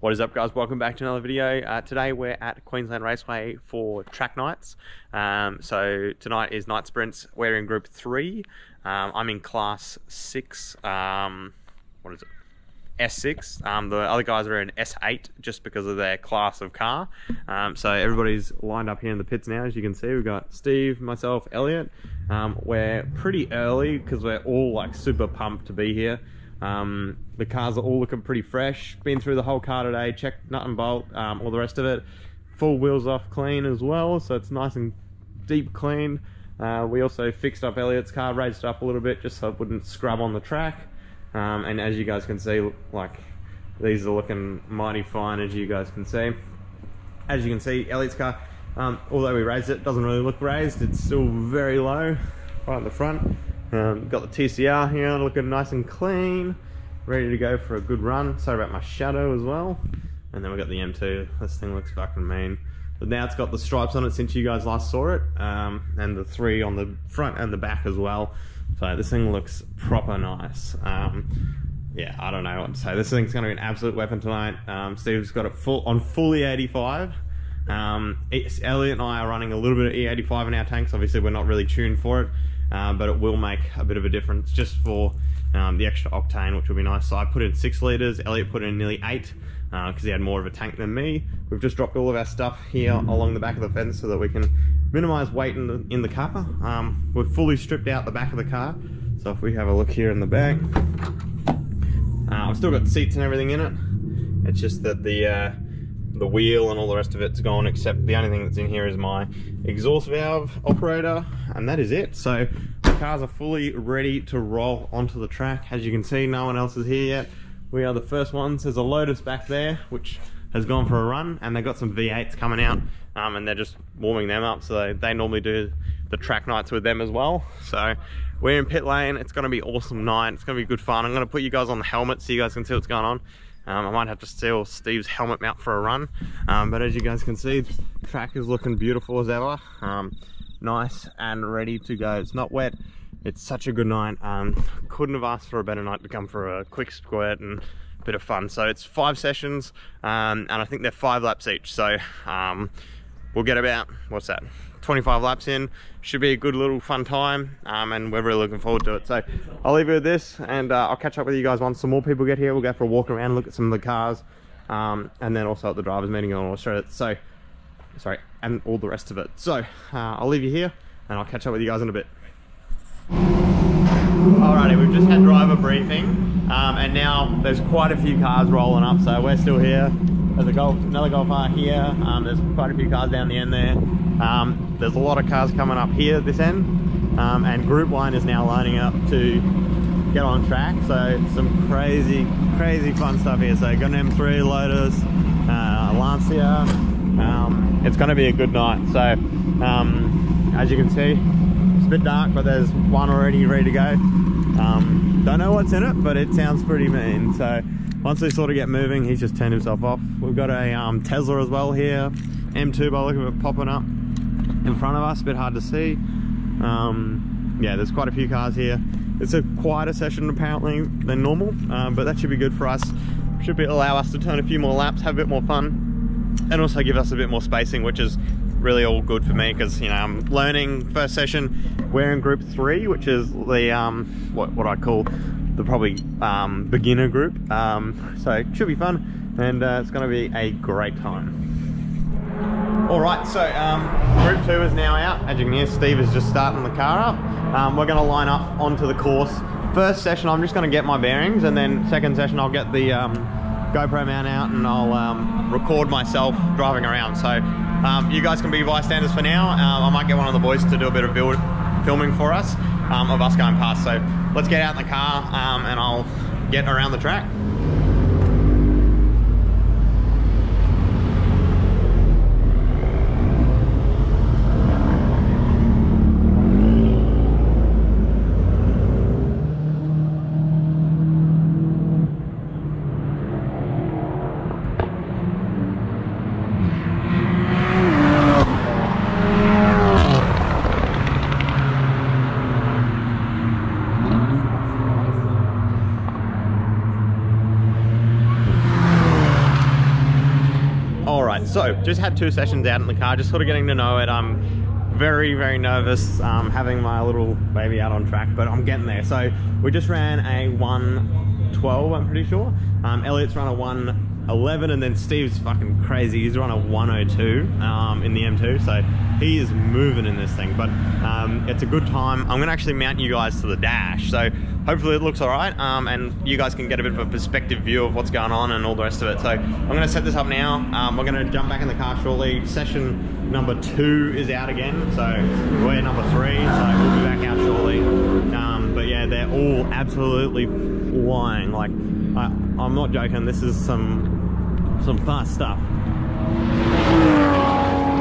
What is up guys, welcome back to another video. Uh, today we're at Queensland Raceway for track nights. Um, so tonight is night sprints, we're in group 3. Um, I'm in class 6, um, what is it? S6. Um, the other guys are in S8 just because of their class of car. Um, so everybody's lined up here in the pits now, as you can see. We've got Steve, myself, Elliot. Um, we're pretty early because we're all like super pumped to be here. Um, the cars are all looking pretty fresh. Been through the whole car today, checked nut and bolt, um, all the rest of it. Full wheels off clean as well, so it's nice and deep clean. Uh, we also fixed up Elliot's car, raised it up a little bit just so it wouldn't scrub on the track. Um, and as you guys can see, like these are looking mighty fine as you guys can see. As you can see, Elliot's car, um, although we raised it, doesn't really look raised. It's still very low right at the front. Um, got the TCR here looking nice and clean, ready to go for a good run. Sorry about my shadow as well. And then we got the M2. This thing looks fucking mean. But now it's got the stripes on it since you guys last saw it, um, and the three on the front and the back as well. So this thing looks proper nice. Um, yeah, I don't know what to say. This thing's going to be an absolute weapon tonight. Um, Steve's got it full on full E85. Um, Elliot and I are running a little bit of E85 in our tanks. Obviously, we're not really tuned for it uh, but it will make a bit of a difference just for um, the extra octane, which will be nice. So I put in six litres, Elliot put in nearly eight because uh, he had more of a tank than me. We've just dropped all of our stuff here along the back of the fence so that we can minimize weight in the, in the car. Um, we've fully stripped out the back of the car. So if we have a look here in the back, uh, I've still got seats and everything in it. It's just that the uh, the wheel and all the rest of it's gone except the only thing that's in here is my exhaust valve operator and that is it. So the cars are fully ready to roll onto the track. As you can see no one else is here yet. We are the first ones. There's a Lotus back there which has gone for a run and they've got some V8s coming out um, and they're just warming them up so they, they normally do the track nights with them as well. So we're in pit lane. It's going to be awesome night. It's going to be good fun. I'm going to put you guys on the helmet so you guys can see what's going on um, I might have to steal Steve's helmet mount for a run. Um, but as you guys can see, the track is looking beautiful as ever. Um, nice and ready to go. It's not wet. It's such a good night. Um, couldn't have asked for a better night to come for a quick squirt and a bit of fun. So it's five sessions um, and I think they're five laps each. So um, we'll get about, what's that? 25 laps in. Should be a good little fun time um, and we're really looking forward to it. So i'll leave you with this and uh, i'll catch up with you guys once some more people get here. We'll go for a walk around look at some of the cars um, and then also at the drivers meeting on australia. So sorry and all the rest of it. So uh, i'll leave you here and i'll catch up with you guys in a bit. Alrighty, we've just had driver briefing, um, and now there's quite a few cars rolling up, so we're still here. There's a golf, another golf car here. Um, there's quite a few cars down the end there. Um, there's a lot of cars coming up here this end, um, and Group One is now lining up to get on track. So some crazy, crazy fun stuff here. So got an M3, Lotus, uh, Lancia. Um, it's going to be a good night. So um, as you can see, it's a bit dark, but there's one already ready to go. Um, don't know what's in it, but it sounds pretty mean. So once they sort of get moving, he's just turned himself off. We've got a um, Tesla as well here. M2 by looking of it popping up in front of us, a bit hard to see. Um, yeah, there's quite a few cars here. It's a quieter session apparently than normal, um, but that should be good for us. Should be allow us to turn a few more laps, have a bit more fun, and also give us a bit more spacing, which is really all good for me because you know I'm learning first session. We're in group three, which is the um, what what I call the probably um, beginner group. Um, so it should be fun, and uh, it's going to be a great time. All right, so um, group two is now out. As you can hear, Steve is just starting the car up. Um, we're gonna line up onto the course. First session, I'm just gonna get my bearings, and then second session, I'll get the um, GoPro mount out and I'll um, record myself driving around. So you guys can be bystanders for now. Um, I might get one of the boys to do a bit of build, filming for us um, of us going past. So let's get out in the car um, and I'll get around the track. So just had two sessions out in the car, just sort of getting to know it. I'm very, very nervous um, having my little baby out on track, but I'm getting there. So we just ran a 112, I'm pretty sure. Um, Elliot's run a 111, and then Steve's fucking crazy. He's run a 102 um, in the M2, so he is moving in this thing. But um, it's a good time. I'm gonna actually mount you guys to the dash, so hopefully it looks all right, um, and you guys can get a bit of a perspective view of what's going on and all the rest of it. So I'm gonna set this up now. Um, we're gonna jump back in the car shortly. Session number two is out again, so we're number three, so we'll be back out shortly. Um, but yeah, they're all absolutely flying. Like, I, I'm not joking. This is some some fast stuff.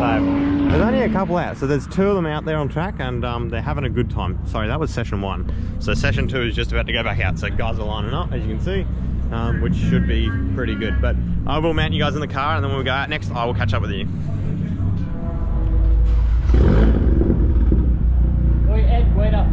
So, there's only a couple out, so there's two of them out there on track, and um, they're having a good time. Sorry, that was session one. So session two is just about to go back out. So guys are lining up, as you can see, um, which should be pretty good. But I will mount you guys in the car, and then when we go out next, I will catch up with you. Oi, Ed, wait up.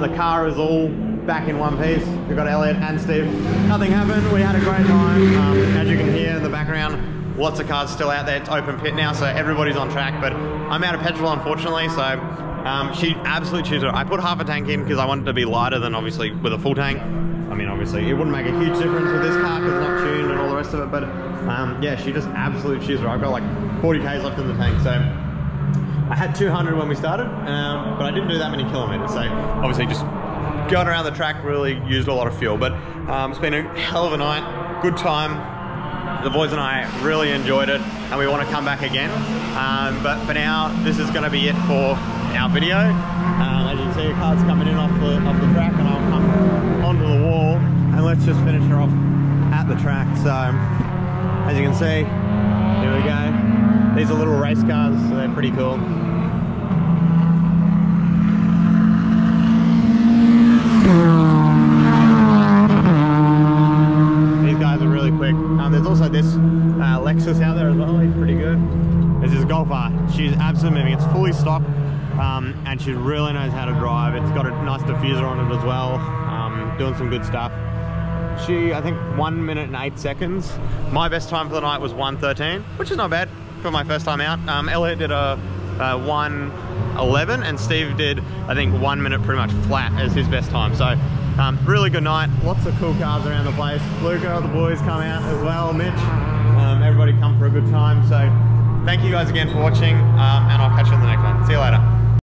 The car is all back in one piece. We've got Elliot and Steve. Nothing happened. We had a great time. Um, as you can hear in the background, lots of cars still out there. It's open pit now, so everybody's on track. But I'm out of petrol, unfortunately. So um, she absolutely it. I put half a tank in because I wanted to be lighter than obviously with a full tank. I mean, obviously, it wouldn't make a huge difference with this car because it's not tuned and all the rest of it. But um, yeah, she just absolutely it. I've got like 40 k's left in the tank, so I had 200 when we started, um, but I didn't do that many kilometers. So obviously, just going around the track really used a lot of fuel. But um, it's been a hell of a night, good time. The boys and I really enjoyed it, and we want to come back again. Um, but for now, this is going to be it for our video. Um, as you can see, car's coming in off the, off the track, and I'll come onto the wall, and let's just finish her off at the track. So, as you can see. These are little race cars, so they're pretty cool. These guys are really quick. Um, there's also this uh, Lexus out there as well. He's pretty good. There's this Golf R. She's absolutely moving. It's fully stock, um, and she really knows how to drive. It's got a nice diffuser on it as well. Um, doing some good stuff. She, I think, one minute and eight seconds. My best time for the night was 1:13, which is not bad for my first time out. Um, Elliot did a, a 1:11, and Steve did, I think, one minute pretty much flat as his best time. So, um, really good night. Lots of cool cars around the place. Luca, the boys come out as well. Mitch, um, everybody come for a good time. So, thank you guys again for watching, um, and I'll catch you in the next one. See you later.